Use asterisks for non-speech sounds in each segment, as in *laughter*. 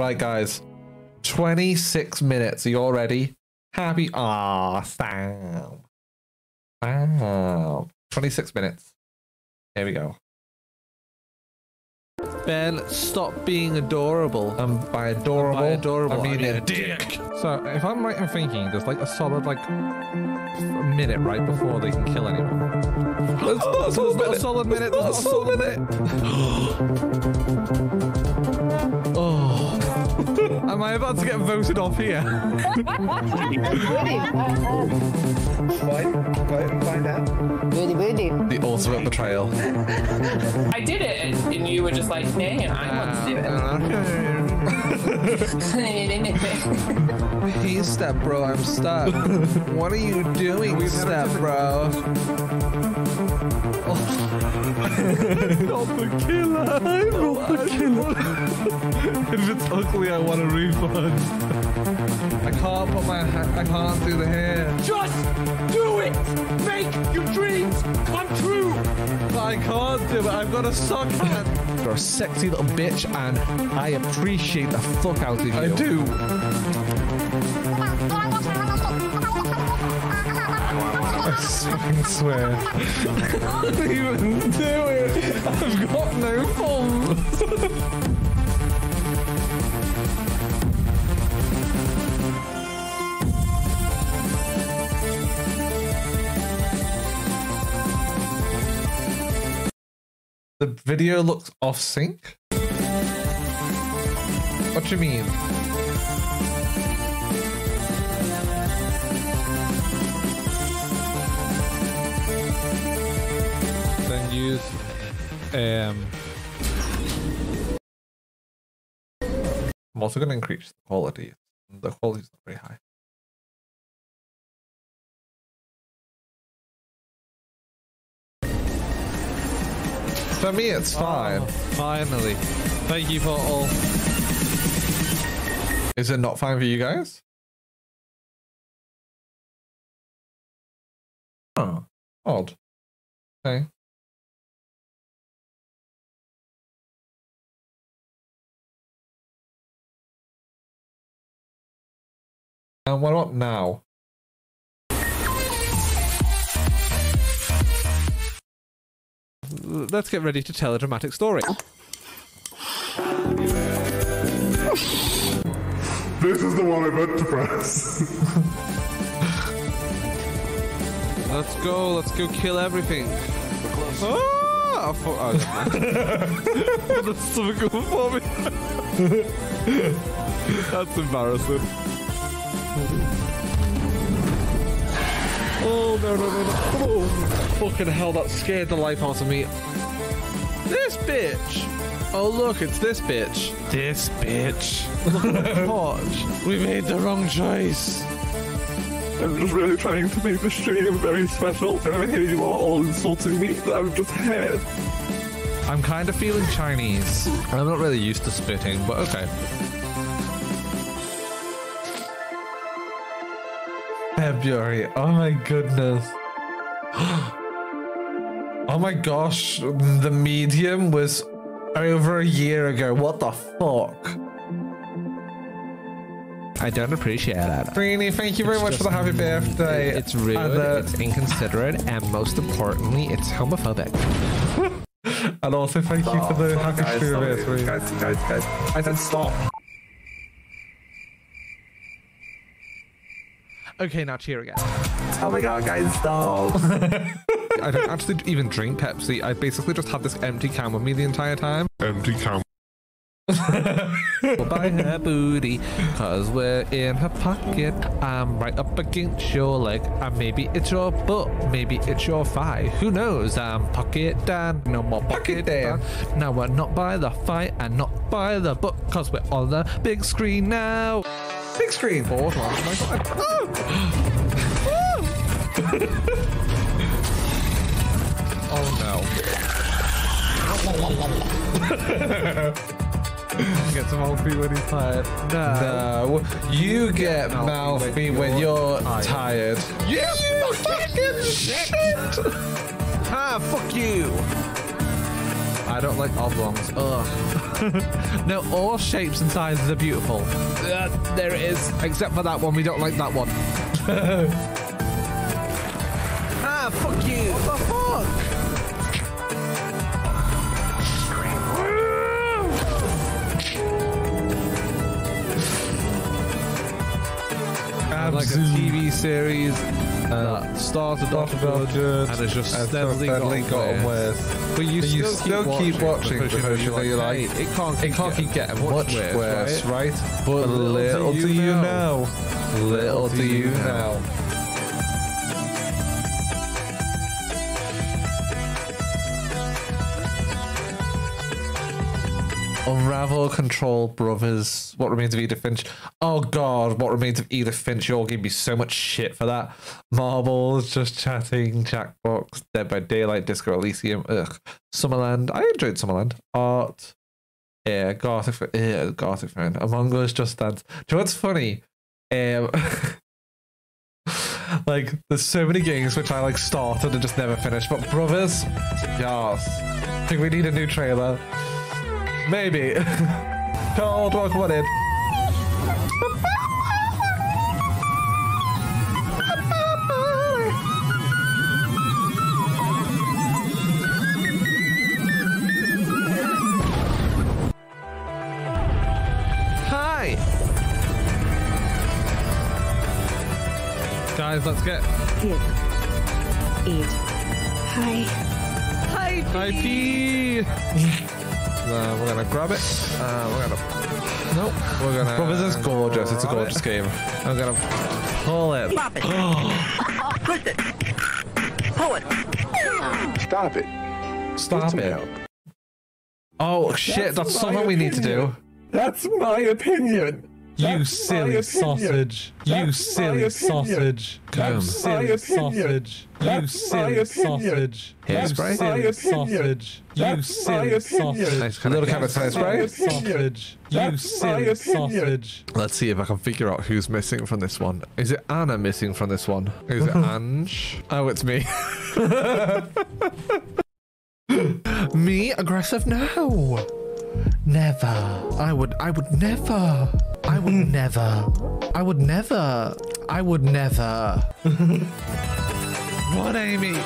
Right, guys. 26 minutes. Are you all ready? Happy. Ah, Sam. Wow. 26 minutes. Here we go. Ben, stop being adorable. Um, by adorable, By adorable, I mean, I mean a a dick. So, if I'm right in thinking, there's like a solid like a minute right before they can kill anyone. *gasps* There's, there's not a solid minute. There's not a solid minute. *gasps* *gasps* am I about to get voted off here? Why? Why? Find out. Really, really. The ultimate betrayal. I did it, and, and you were just like, "Nay, I want to ah, do it." Ah, ah. *laughs* hey, step bro, I'm stuck. *laughs* what are you doing, step bro? *laughs* not the killer. I'm not the killer. if it's ugly, I want a refund. I can't put my. Ha- I can't do the hair. Just do it! Make your dreams come true! But I can't do it. I've got a sock hand. You're a sexy little bitch, and I appreciate the fuck out of you. I do. Ah, I fucking swear. I can't even do it. I've got no thumbs. The video looks off sync? What do you mean? Um I'm also gonna increase the quality. The quality is not very high. For me, it's fine. Finally. Thank you for all. Is it not fine for you guys? Oh, odd. Okay. And what about now? Let's get ready to tell a dramatic story. This is the one I meant to press. Let's go. Let's go kill everything. Ah, I thought- oh. *laughs* That's something good for me. *laughs* That's embarrassing. Oh no no no no! Oh, fucking hell! That scared the life out of me. This bitch. Oh look, it's this bitch. This bitch. Watch. *laughs* We made the wrong choice. I'm just really trying to make the stream very special. And I hear you are all insulting me. I'm just here. I'm kind of feeling Chinese. And I'm not really used to spitting, but okay. February. Oh my goodness. *gasps* oh my gosh. The medium was over a year ago. What the fuck? I don't appreciate that. Greenie, thank you very It's much for the happy birthday. It's rude, And, uh, it's inconsiderate, and most importantly, it's homophobic. *laughs* and also thank you for the happy birthday. guys, stream sorry, anniversary. guys, guys, guys. I said stop. Okay, now cheer again. Oh my god, guys, stop. *laughs* I don't actually even drink Pepsi. I basically just have this empty can with me the entire time. Empty cam. by her booty, cause we're in her pocket. I'm right up against your leg, and maybe it's your butt, maybe it's your thigh. Who knows? I'm pocket Dan, no more pocket, Pocket Dan. Dan. Now we're not by the fight and not by the book, cause we're on the big screen now. Big screen. Forward one. Oh my god. *laughs* Oh. oh no. *laughs* Get some mouthy when he's tired. No. You get mouthy when you're tired. You fucking shit! Ah, fuck you. I don't like oblongs. Ugh. *laughs* no, all shapes and sizes are beautiful. Uh, there it is. Except for that one. We don't like that one. *laughs* ah, fuck you. What the fuck? Like a TV series Uh, that started off good and has just steadily gotten worse. But you you still, still keep, keep watching because you know because you know you're you're like, like, it can't keep It can't keep getting much worse, worse, right? right? But little do you know. little do you know. Unravel, Control, Brothers, What Remains of Edith Finch. Oh god, What Remains of Edith Finch. You're giving me so much shit for that. Marbles, Just Chatting, Jackbox, Dead by Daylight, Disco Elysium, ugh. Summerland. I enjoyed Summerland. Art. Yeah, Gothic, yeah, Gothic fan. Among Us, Just Dance. Do you know what's funny? Um, *laughs* like, there's so many games which I like started and just never finished. But Brothers, yes. I think we need a new trailer. Maybe. *laughs* Cold, welcome on in. Hi. Guys, let's get Eat. Eat. Hi. Hi. Hi, P. uh, we're gonna grab it. Uh, we're gonna. Nope. We're gonna. Brothers is gorgeous. It's a grab gorgeous it. game. I'm gonna pull it. Pop it. Twist *gasps* it. Pull it. Stop it. Stop it. help. Oh shit! That's, my something we need to do. That's my opinion. You silly sausage. You silly sausage. You silly sausage. You silly sausage. You Hairspray? my silly sausage. You silly sausage. Nice kind Little of kind of That's hairspray. Sausage. You silly sausage. Let's see if I can figure out who's missing from this one. Is it Anna missing from this one? Is it *laughs* Ange? Oh, it's me. *laughs* me aggressive? No. Never. I would. I would never. I would *laughs* never. I would never. I would never. what, Amy?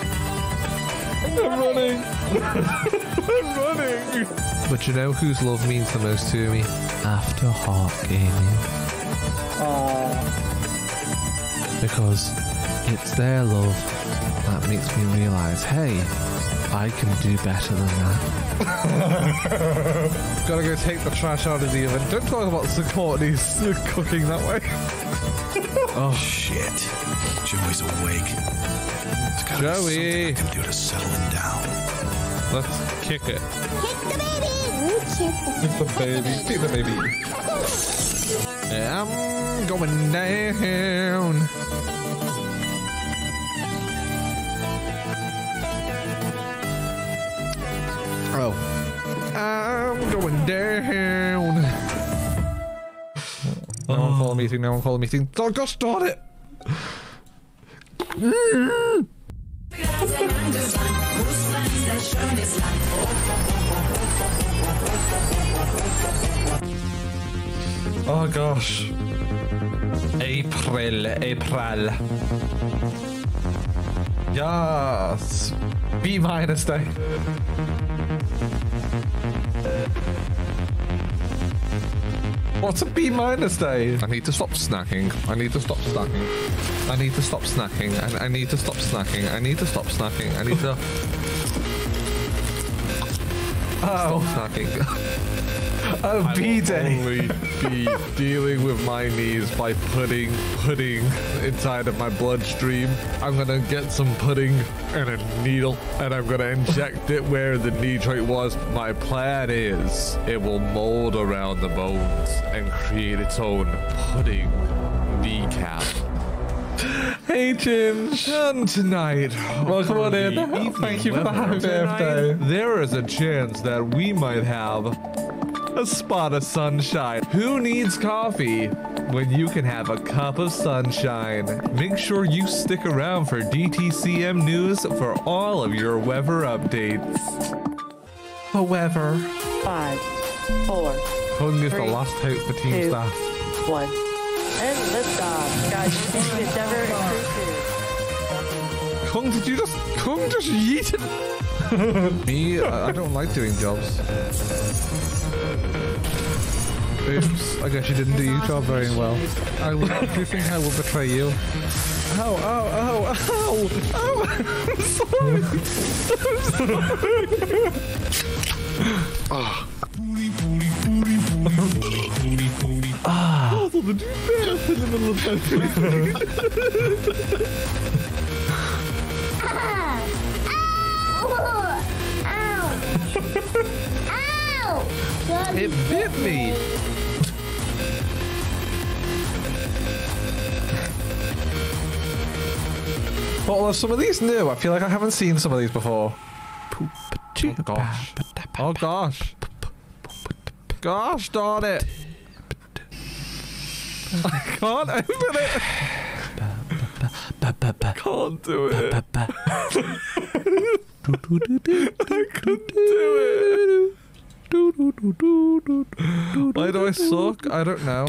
I'm running. *laughs* I'm running. But you know whose love means the most to me? After Heart Gaming. Because it's their love that makes me realize, hey, I can do better than that. *laughs* Gotta go take the trash out of the oven. Don't talk about Courtney's *laughs* cooking that way. *laughs* oh, Shit. Joey's awake. There's gotta be Joey. something I can do to settle him down. let's kick it. Kick the baby. Kick the baby. Kick the baby. I'm going down. Oh. I'm going down. No one call a meeting, no one call a meeting. Oh gosh, darn it! Oh gosh. April, April. Yes. B minus day. What's a B minus day? I need to stop snacking. I need to stop snacking. I need to stop snacking. And I need to stop snacking. I need to stop snacking. I need to *laughs* Oh, stop snacking. *laughs* oh, B day. only be dealing with my knees by putting pudding inside of my bloodstream. I'm gonna get some pudding and a needle, and I'm gonna inject it where the knee joint was. My plan is it will mold around the bones and create its own pudding kneecap. Hey, Ginge. And tonight, Welcome on in. Thank you for the happy birthday. There is a chance that we might have a spot of sunshine. Who needs coffee when you can have a cup of sunshine? Make sure you stick around for DTCM news for all of your weather updates. However, Five, four, Hung is the Three, last hope for team two. staff. one. And liftoff. Uh, guys, you think Endeavor and Crew Kung, did you just Kung just yeeted? *laughs* Me, I, I don't like doing jobs. Oops, I guess you didn't do your job very well. I will, do you think I will betray you? Ow, ow, ow, ow, ow! *laughs* I'm sorry! Ah. Oh, did you dance in the middle of *laughs* It bit me! well, are some of these new? I feel like I haven't seen some of these before. Oh gosh. Oh gosh. Gosh darn it. I can't open it. Can't do it. I can't do it. Why do I suck? I don't know.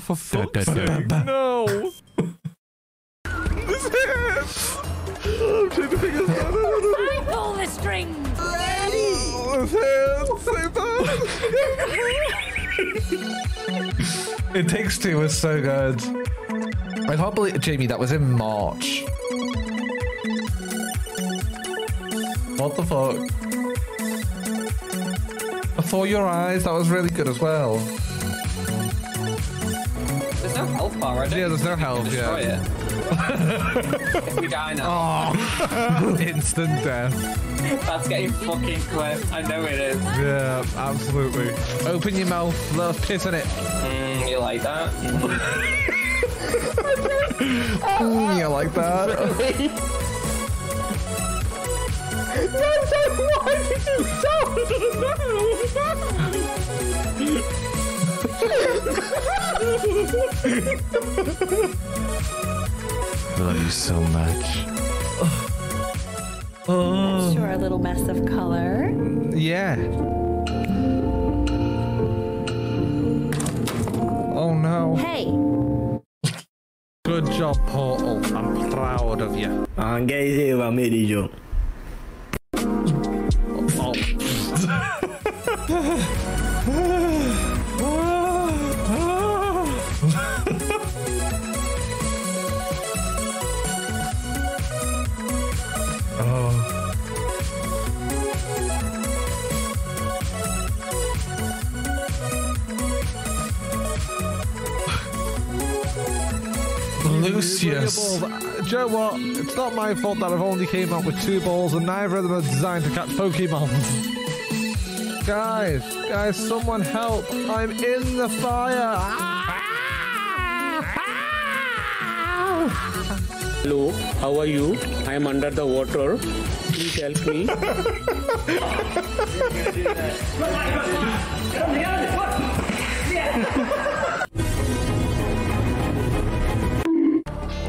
For fuck's sake, no. This hurts. I'm trying to figure this out. Pull the strings. This hurts so bad. It Takes Two was so good. I can't believe, Jamie, that was in March. What the fuck? Before Your Eyes, that was really good as well. There's no health bar, right? Yeah, there's no health, yeah. it. *laughs* we die now, *laughs* Instant death. that's getting fucking clipped. I know it is. Yeah, absolutely. Open your mouth. Let us piss in it. Mm, you like that? *laughs* You like that? I love you so much. Oh. Sure, a little mess of color. Yeah. Oh no. Hey, Good job, Portal. Oh, I'm proud of you. I'm Anche diceva Meridio. Balls. Lucius. Uh, Do you know what? It's not my fault that I've only came up with two balls and neither of them are designed to catch Pokemon. *laughs* guys, guys, someone help. I'm in the fire. Hello, how are you? I am under the water. Please help me.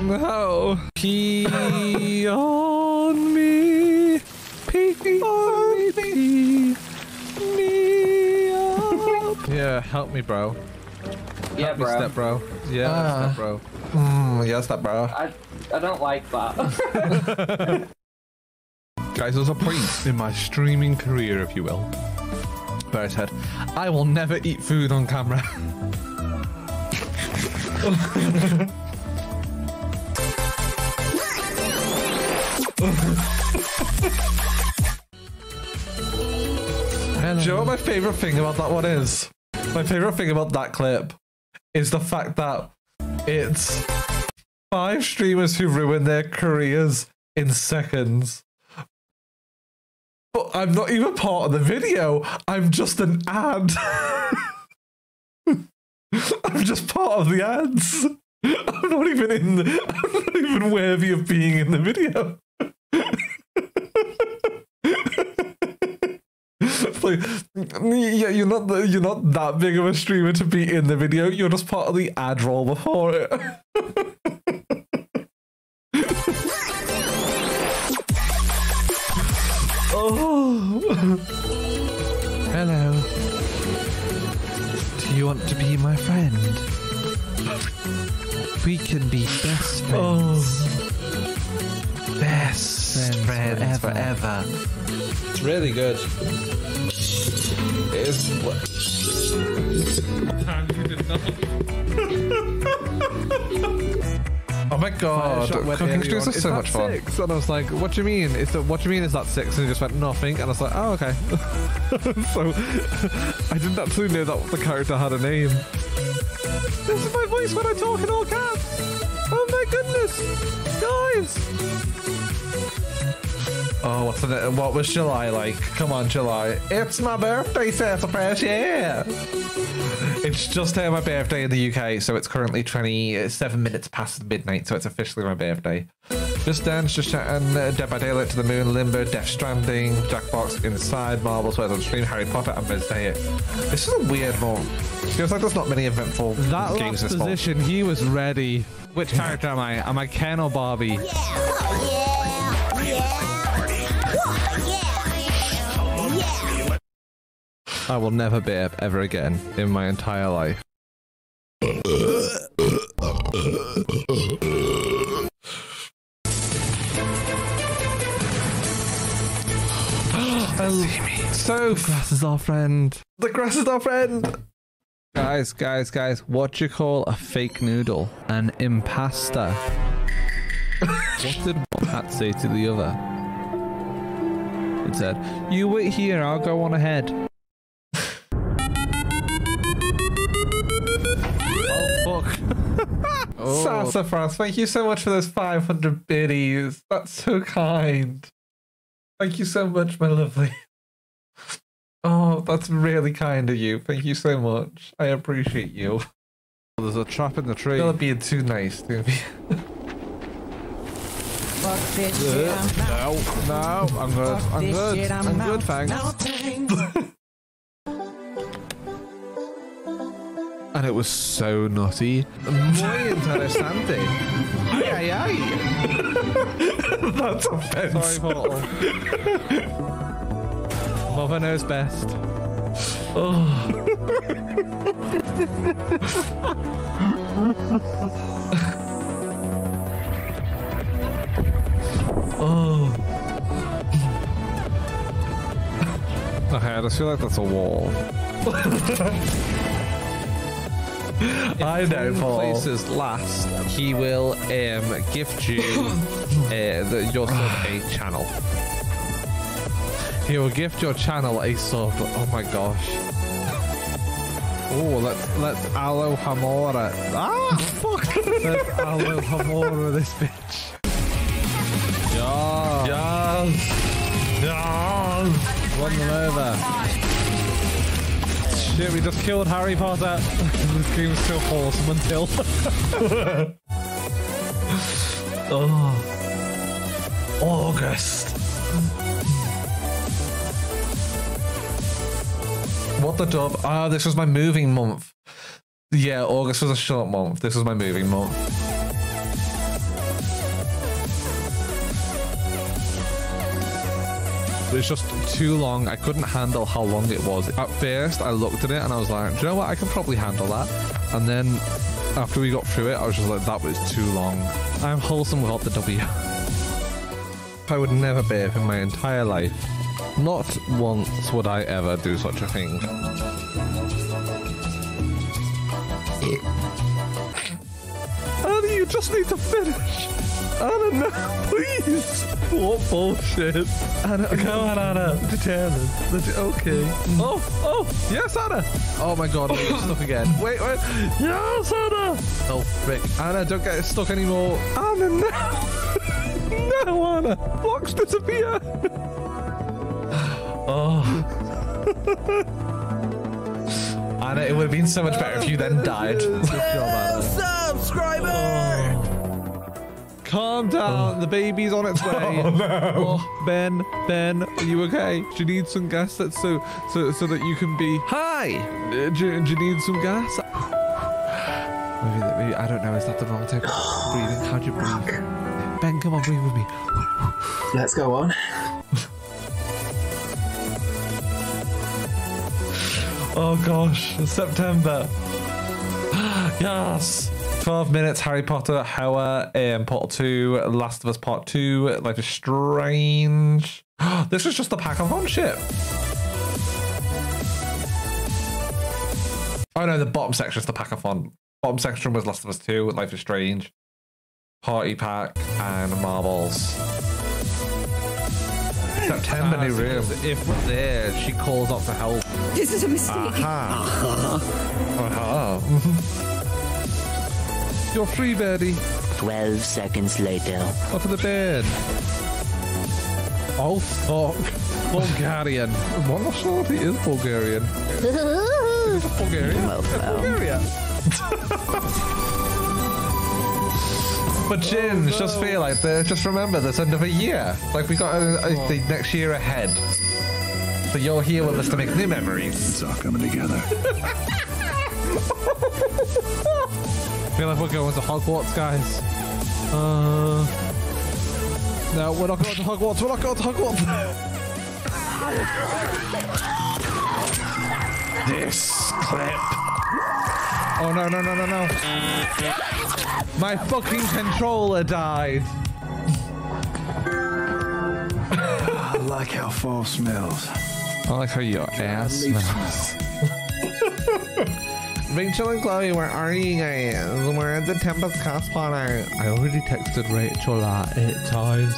No. Pee on me. Pee on me. Yeah, help me, bro. Yeah, Help me, bro. step bro. Yeah, Ah. step bro. Mm, yes, that bro. I, I don't like that. *laughs* Guys, there's a point in my streaming career, if you will, where I said, I will never eat food on camera. *laughs* Do you know what my favorite thing about that one is? My favorite thing about that clip is the fact that it's five streamers who ruin their careers in seconds. But I'm not even part of the video. I'm just an ad. *laughs* I'm just part of the ads. I'm not even in. The, I'm not even worthy of being in the video. *laughs* *laughs* like yeah, you're not the, you're not that big of a streamer to be in the video. You're just part of the ad roll before it. *laughs* oh. Hello. Do you want to be my friend? We can be best friends. Oh. Best friends, forever. Ever it's really good. It is. *laughs* Oh my god, cooking everyone. streams are so much fun. Six? And I was like, what do you mean? Is that, what do you mean is that six? And he just went, nothing. And I was like, oh, okay. *laughs* so *laughs* I didn't actually know that the character had a name. This is my voice when I talk in all caps. Guys. Oh, what's the, what was July like? Come on, July. It's my birthday, Santa Fresh, yeah! It's just uh, my birthday in the UK, so it's currently 27 minutes past midnight, so it's officially my birthday. Just Dance, Just Chatting, uh, Dead by Daylight to the Moon, Limbo, Death Stranding, Jackbox, Inside, Marbles, Words on Stream, Harry Potter, and Mosaic. This is a weird month. Feels like there's not many eventful That games last this month. position, he was ready. Which character am I? Am I Ken or Barbie? I will never burp ever again in my entire life. *laughs* So, Grass is our friend. the grass is our friend! Guys, guys, guys, what do you call a fake noodle? An impasta. what did one hat say to the other? It said, You wait here, I'll go on ahead. *laughs* oh, fuck. *laughs* oh, Sassafras, thank you so much for those 500 biddies. That's so kind. Thank you so much, my lovely. Oh, that's really kind of you. Thank you so much. I appreciate you. there's a trap in the tree. You're not being too nice to me. Fuck this shit, I'm uh, out. No, no, I'm good. Fuck I'm good. shit, I'm I'm good, thanks. Thanks. And it was so nutty. Muy interesante. Ay, ay, ay. That's offensive. Sorry, Portal. Mother knows best. Oh. Okay, I just feel like that's a wall. I know, Paul. Places last, he will um, gift you *laughs* uh, the, your sub a channel. He will gift your channel a sub. Oh my gosh. Oh, let's let's Alohomora. Ah, fuck! let's Alohomora this bitch. Yeah. Yes. Yes. Run them over. Shit, we just killed Harry Potter. *laughs* this game's still wholesome until. *laughs* Oh. August. What the dub? Ah, this was my moving month. Yeah, August was a short month. This was my moving month. It was just too long. I couldn't handle how long it was. At first, I looked at it and I was like, do you know what? I can probably handle that. And then after we got through it, I was just like, that was too long. I'm wholesome without the W. *laughs* I would never bathe in my entire life. Not once would I ever do such a thing. Anna, you just need to finish. Anna, no, please. What bullshit. Anna, come on, Anna. Determined. Okay. Oh, oh, yes, Anna. Oh my god, I'm getting stuck again. *laughs* Wait, wait. Yes, Anna. Oh, frick. Anna, don't get stuck anymore. Anna, no. No, Anna. Blocks disappear. *sighs* Oh. Anna, it would have been so much better if you then died. Good job, Anna. Subscriber! Calm down. The baby's on its *laughs* way. Oh, no. Oh, Ben, Ben, are you okay? Do you need some gas that's so so so that you can be Hi! Uh, do, you- do you need some gas? *sighs* Maybe, maybe I don't know, is that the wrong type of *sighs* breathing? How do you breathe? Ben, come on, breathe with me. Let's go on. Oh gosh, September. *gasps* yes. 12 minutes, Harry Potter, Hoa, um, Part 2, Last of Us Part 2, Life is Strange. *gasps* this was just the pack of on shit. Oh no, the bottom section is the pack of font. Bottom section was Last of Us 2, Life is Strange, Party Pack, and Marbles. September new room. If we're there, she calls up for help. This is a mistake. Aha. *laughs* Aha. *laughs* You're free, birdie. 12 seconds later. Up in the bed. Oh, fuck. Bulgarian. What nationality is Bulgarian? *laughs* Is it Bulgarian? Bulgaria. But Jin, just feel like the, just remember there's another year. Like we got a, a, the next year ahead. So you're here with us to make new memories. It's all coming together. *laughs* feel like we're going to Hogwarts, guys. Uh, no, we're not going to Hogwarts. We're not going to Hogwarts. *laughs* this clip. Oh no no no no no! My fucking controller died. I like how fall smells. I like how your ass smells. *laughs* Rachel and Chloe, where are you guys? We're at the Tempest cosplayer. I already texted Rachel like eight times.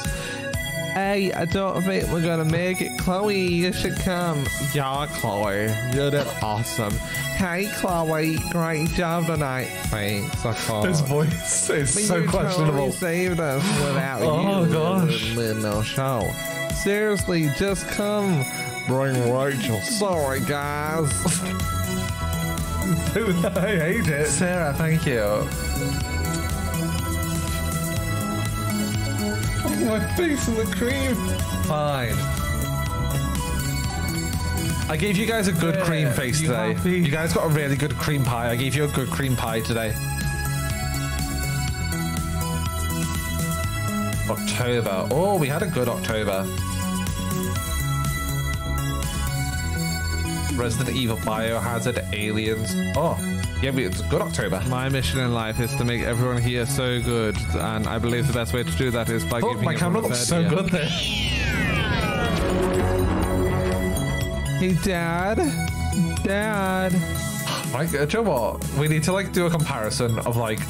Hey, I don't think we're gonna make it. Chloe, you should come. Yeah, Chloe, you did awesome. Hey, Chloe, great job tonight. Thanks, I can't. His voice is But so you questionable. Totally saved us without Oh, you. gosh. With no show. Seriously, just come. Bring Rachel. Sorry, guys. Dude, I hate it. Sarah, thank you. Oh, my face in the cream. Fine. I gave you guys a good Yeah, cream face you today. happy? You guys got a really good cream pie. I gave you a good cream pie today. October. Oh, we had a good October. Resident Evil Biohazard Aliens. Oh, yeah, we, it's a good October. My mission in life is to make everyone here so good, and I believe the best way to do that is by Oh, giving my camera a looks so good there. Hey, Dad. Dad. Like, uh, do you know what? We need to like do a comparison of like.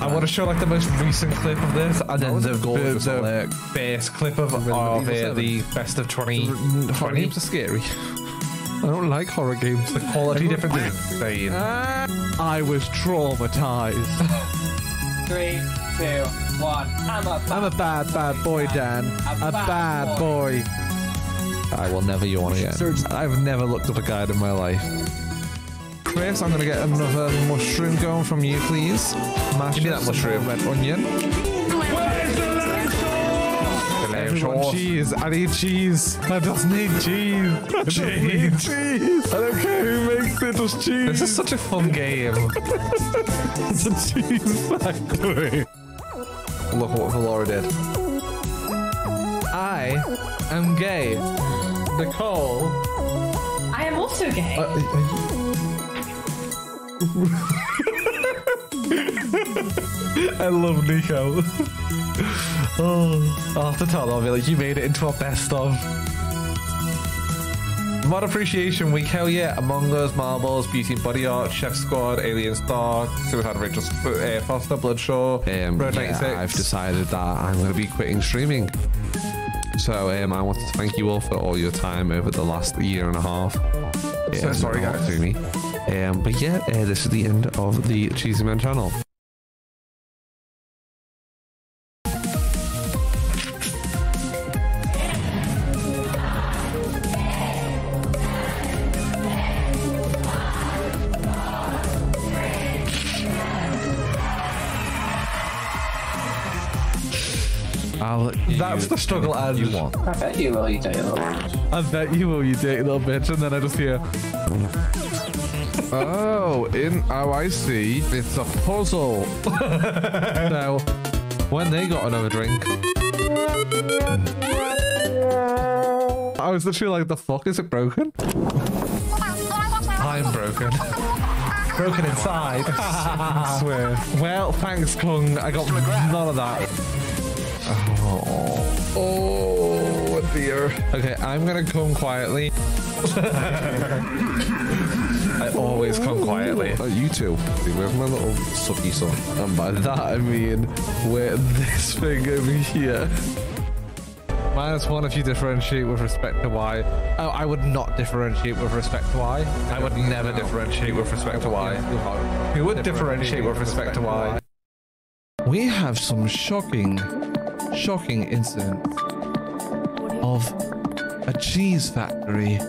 I want to show like the most recent clip of this, and then was the, a gorgeous the, look. base clip of, Resident of Evil uh, the best of Horror games are scary. I don't like horror games. The quality difference is insane. I was traumatized. *laughs* Three, two, one. I'm a I'm a bad, bad boy, Dan. A bad boy. I will never yawn again. I've never looked at a guide in my life. Chris, I'm gonna get another mushroom going from you, please. Mash Give me that mushroom. red onion. Everyone, cheese. I need cheese. I just need cheese. I just need cheese. I don't care who makes it, just cheese. This is such a fun game. *laughs* it's a cheese factory. Look what Valora did. I am gay. Nicole. I am also gay. I love Nico. oh, I'll have to tell them, I'll be like, you made it into a best of. Mod Appreciation Week, hell yeah. Among Us, Marbles, Beauty and Body Art, Chef Squad, Alien Dark, Suicide Rachel's uh, Foster, Bloodshaw, Um, Road yeah, 96. I've decided that I'm going to be quitting streaming. So um, I wanted to thank you all for all your time over the last year and a half. So sorry, guys. To me. Um, but yeah, uh, this is the end of the Cheesy Man channel. That's the struggle as you want. I bet you will, you dirty little I bet you will, you dirty little bitch. And then I just hear. oh, in oh, I see. It's a puzzle. *laughs* so, when they got another drink, I was literally like, "The fuck is it broken?" I'm broken. broken inside. *laughs* I swear. Well, thanks, Kung. I got none of that. Oh, oh dear. Okay, I'm gonna come quietly. I always come quietly. Uh, you two. Where's my little sucky son? And by that I mean where this thing over here. Minus one if you differentiate with respect to Y. Oh, I would not differentiate with respect to Y. I would never differentiate with respect to Y. Who would differentiate with respect to Y? We have some shocking, shocking incident of a cheese factory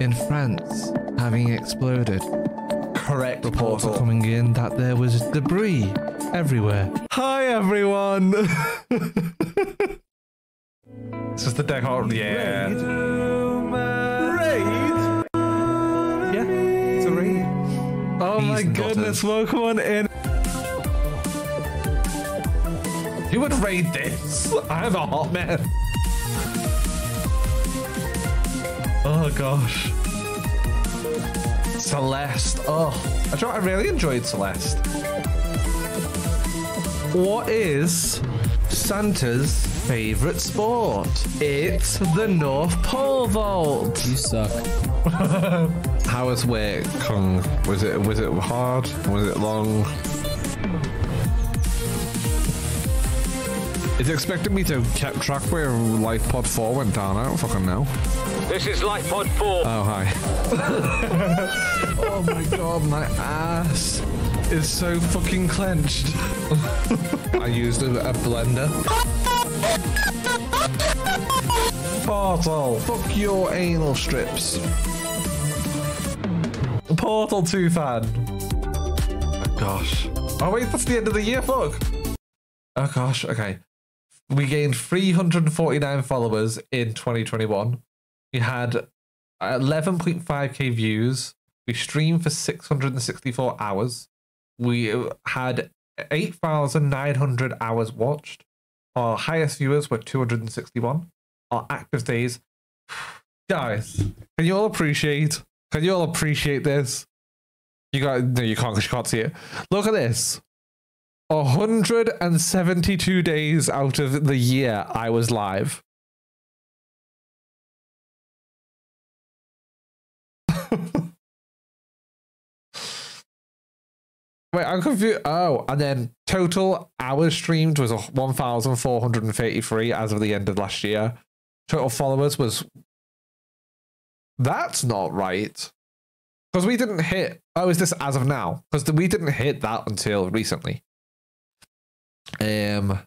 in France having exploded. Correct. Reports are coming in that there was debris everywhere. Hi everyone. *laughs* this is the deck art. Yeah. Raid. Yeah, it's a raid. Oh my goodness! Welcome on in. Who would raid this? I'm a hot man. Oh gosh. Celeste. Oh, I, I really enjoyed Celeste. What is Santa's favorite sport? It's the North Pole Vault. You suck. *laughs* How was work, Kung? Was it was it hard? Was it long? Is it expecting me to keep track where Life Pod 4 went down? I don't fucking know. This is Life Pod 4. Oh, hi. *laughs* oh my god, my ass is so fucking clenched. I used a, a blender. Portal, fuck your anal strips. Portal 2 fan. Oh gosh. Oh wait, that's the end of the year, fuck. Oh gosh, okay. We gained 349 followers in 2021. We had 11.5k views. We streamed for 664 hours. We had 8,900 hours watched. Our highest viewers were 261. Our active days. *sighs* Guys, can you all appreciate? Can you all appreciate this? You got no, you can't because you can't see it. Look at this. 172 days out of the year I was live. *laughs* Wait, I'm confused. Oh, and then total hours streamed was 1,433 as of the end of last year. Total followers was. That's not right. Because we didn't hit. Oh, is this as of now? Because we didn't hit that until recently. Um.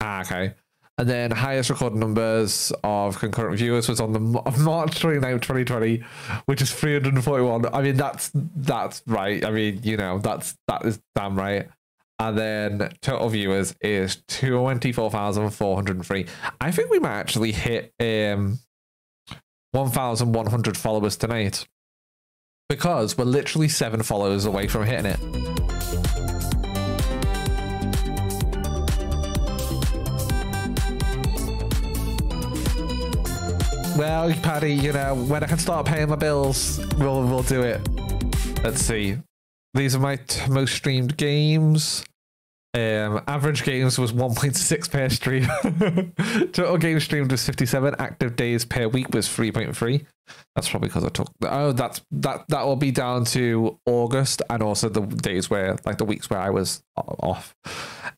Ah, okay. And then highest recorded numbers of concurrent viewers was on the March 29, 2020, which is 341. I mean, that's that's right. I mean, you know, that's that is damn right. And then total viewers is 24,403. I think we might actually hit um 1,100 followers tonight. Because we're literally seven followers away from hitting it. Well, Paddy, you know, when I can start paying my bills, we'll we'll do it. Let's see. These are my most streamed games. Um, average games was 1.6 per stream. *laughs* Total games streamed was 57. Active days per week was 3.3. That's probably because I took. Oh, that's that. That will be down to August and also the days where, like the weeks where I was off.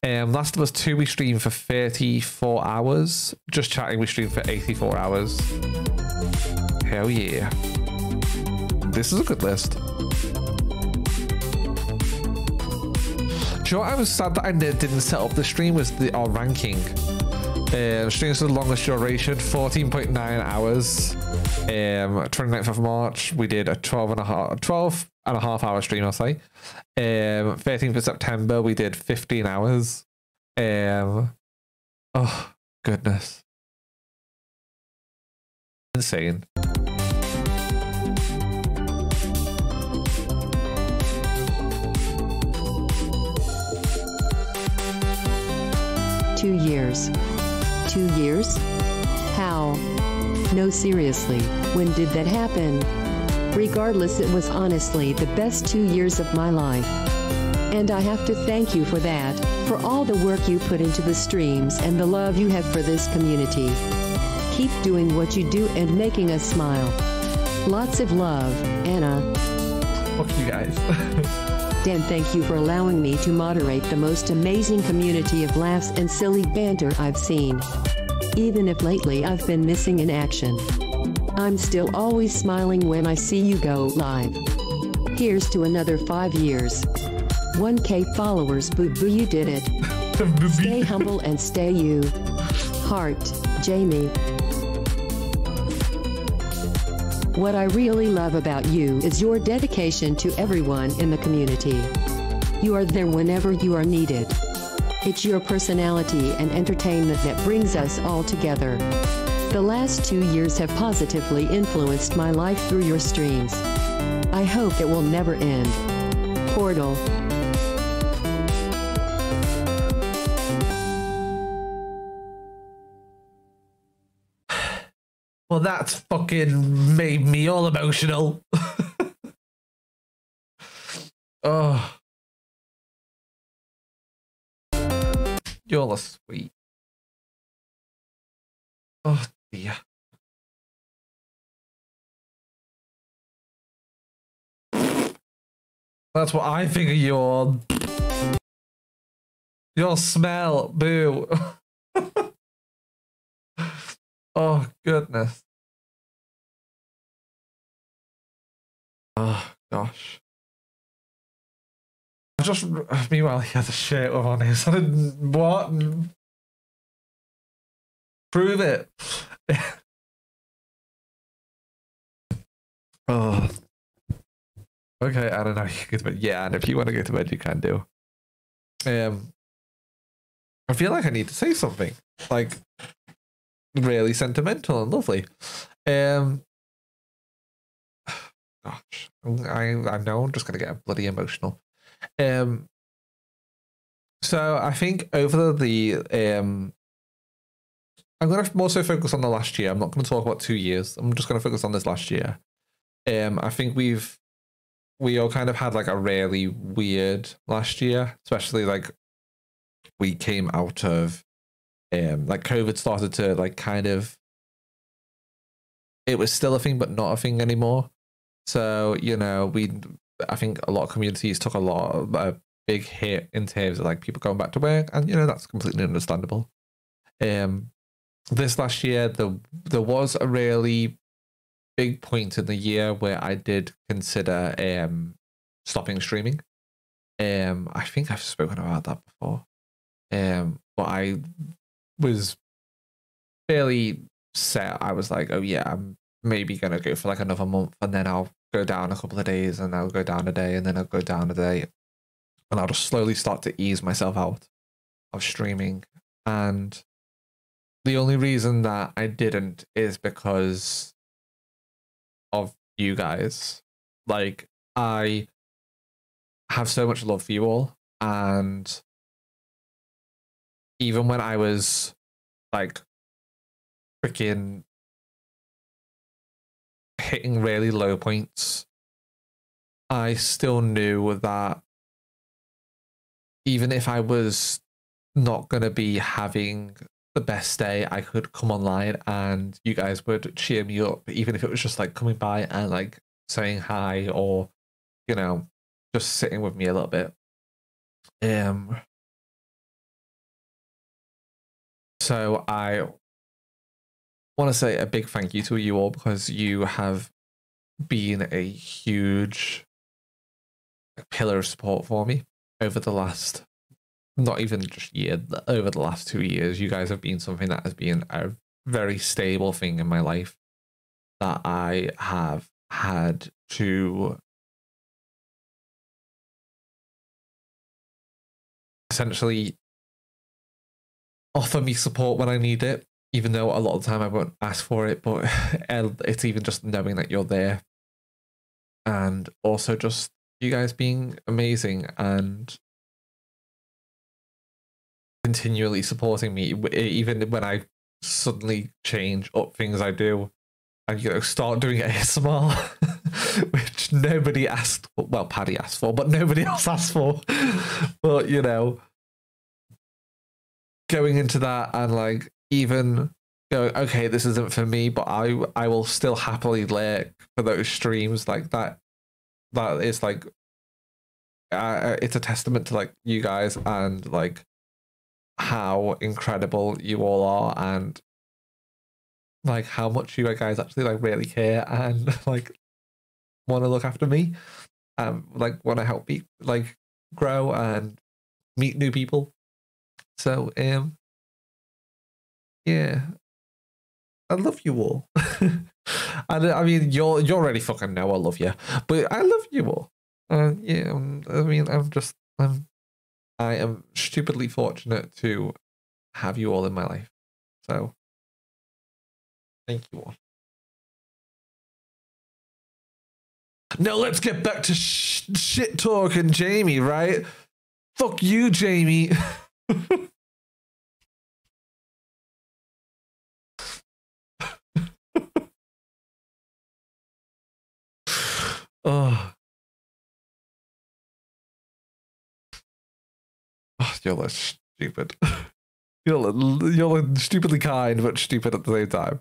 Um, Last of Us Two we streamed for 34 hours. Just chatting we streamed for 84 hours. Hell yeah! This is a good list. You know what I was sad that I didn't set up the stream was the our ranking. Um, streams the longest duration, 14.9 hours. Um, 29th of March, we did a 12 and a half, 12 and a half hour stream, I'll say. Um, 13th of September, we did 15 hours. Um, oh, goodness. Insane. Two years. Two years? How? No, seriously, when did that happen? Regardless, it was honestly the best two years of my life. And I have to thank you for that, for all the work you put into the streams and the love you have for this community. Keep doing what you do and making us smile. Lots of love, Anna. Fuck you guys. *laughs* Dan, thank you for allowing me to moderate the most amazing community of laughs and silly banter I've seen. Even if lately I've been missing in action. I'm still always smiling when I see you go live. Here's to another five years. 1k followers, boo boo, you did it. *laughs* stay humble and stay you. Heart, Jamie. What I really love about you is your dedication to everyone in the community. You are there whenever you are needed. It's your personality and entertainment that brings us all together. The last two years have positively influenced my life through your streams. I hope it will never end. Portal. Well, that's fucking made me all emotional. *laughs* oh. You're a sweet. Oh dear. That's what I think of your your smell, boo. *laughs* oh goodness. Oh gosh. I just meanwhile he has a shirt on his. What? Prove it. *laughs* oh. Okay, I don't know. You to bed. Yeah, and if you want to go to bed, you can do. Um, I feel like I need to say something like really sentimental and lovely. Um, gosh, I I know I'm just gonna get bloody emotional. Um, so I think over the um, I'm gonna mostly focus on the last year. I'm not gonna talk about two years. I'm just gonna focus on this last year. Um, I think we've we all kind of had like a really weird last year, especially like we came out of um like COVID started to like kind of it was still a thing but not a thing anymore. So, you know, we I think a lot of communities took a lot of a big hit in terms of like people going back to work and you know that's completely understandable. Um this last year there there was a really big point in the year where I did consider um stopping streaming. Um I think I've spoken about that before. Um but I was fairly set. I was like, oh yeah, I'm maybe gonna go for like another month and then I'll go down a couple of days and I'll go down a day and then I'll go down a day. And I'll just slowly start to ease myself out of streaming. And the only reason that I didn't is because of you guys. Like, I have so much love for you all. And even when I was like freaking hitting really low points, I still knew that even if I was not going to be having the best day, I could come online and you guys would cheer me up, even if it was just like coming by and like saying hi or, you know, just sitting with me a little bit. Um, so I want to say a big thank you to you all because you have been a huge pillar of support for me over the last not even just year over the last two years. You guys have been something that has been a very stable thing in my life that i have had to essentially offer me support when i need it even though a lot of the time I won't ask for it, but *laughs* it's even just knowing that you're there. And also just you guys being amazing and continually supporting me, even when I suddenly change up things I do. and you know start doing *laughs* ASMR, *laughs* which nobody asked. Well, Paddy asked for, but nobody else asked for. But you know, going into that and like even going, okay, this isn't for me, but I I will still happily lurk for those streams like that. That is like, uh, it's a testament to like you guys and like how incredible you all are and like how much you guys actually like really care and *laughs* like want to look after me um like want to help me like grow and meet new people so um yeah i love you all *laughs* and i mean you're you already fucking know i love you but i love you all uh, yeah um, i mean i'm just i'm i am stupidly fortunate to have you all in my life so Thank you all. Now let's get back to sh- shit talking, Jamie. Right? Fuck you, Jamie. *laughs* oh. oh, you're like stupid. *laughs* You're you're stupidly kind, but stupid at the same time.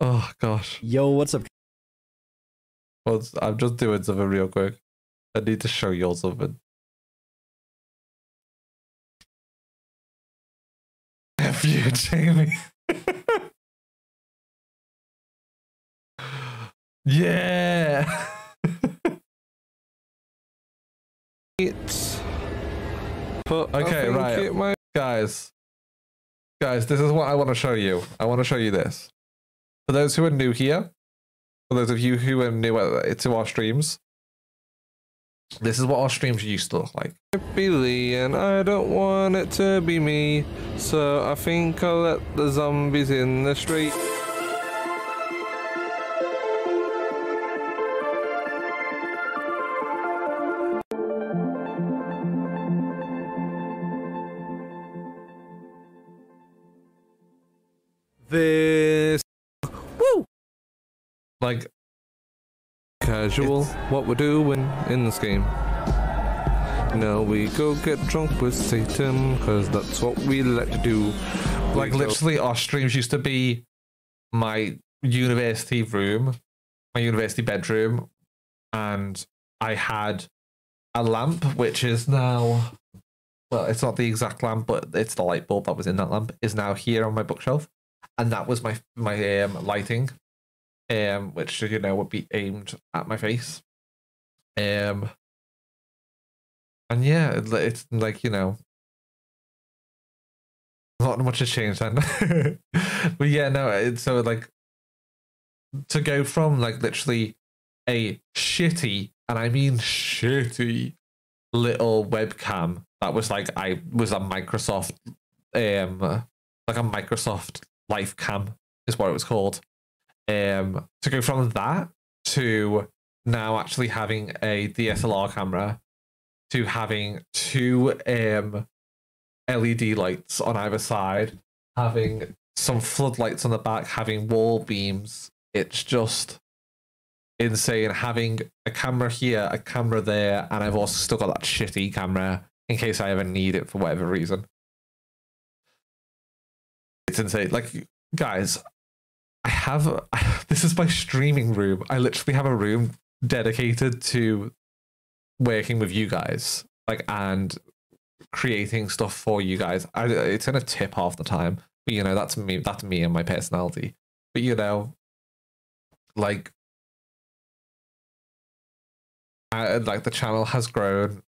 Oh gosh. Yo, what's up? Well, I'm just doing something real quick. I need to show you all something. F you, *laughs* Jamie. *laughs* yeah. It's. But okay, right, might... guys. Guys, this is what I want to show you. I want to show you this. For those who are new here, for those of you who are new uh, to our streams, this is what our streams used to look like. Billy, and I don't want it to be me, so I think I'll let the zombies in the street. This woo like casual what we're doing in this game. Now we go get drunk with Satan because that's what we like to do. Like literally, our streams used to be my university room, my university bedroom, and I had a lamp, which is now well, it's not the exact lamp, but it's the light bulb that was in that lamp is now here on my bookshelf and that was my my um, lighting, um, which you know would be aimed at my face, um, and yeah, it, it's like you know, not much has changed then, *laughs* but yeah, no, it's so like to go from like literally a shitty, and I mean shitty, little webcam that was like I was a Microsoft, um, like a Microsoft LifeCam is what it was called. Um, to go from that to now actually having a DSLR camera to having two um, LED lights on either side, having some floodlights on the back, having wall beams. It's just insane. Having a camera here, a camera there, and I've also still got that shitty camera in case I ever need it for whatever reason. It's insane. Like, guys, I have a, this is my streaming room. I literally have a room dedicated to working with you guys, like and creating stuff for you guys. I, it's gonna tip half the time, but you know that's me. That's me and my personality. But you know, like, I, like the channel has grown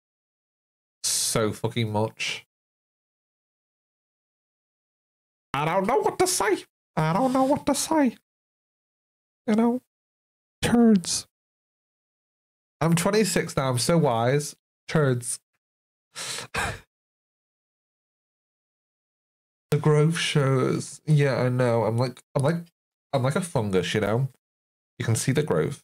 so fucking much I don't know what to say. I don't know what to say. You know, turds. I'm 26 now. I'm so wise. Turds. *laughs* the growth shows. Yeah, I know. I'm like, I'm like, I'm like a fungus. You know, you can see the growth.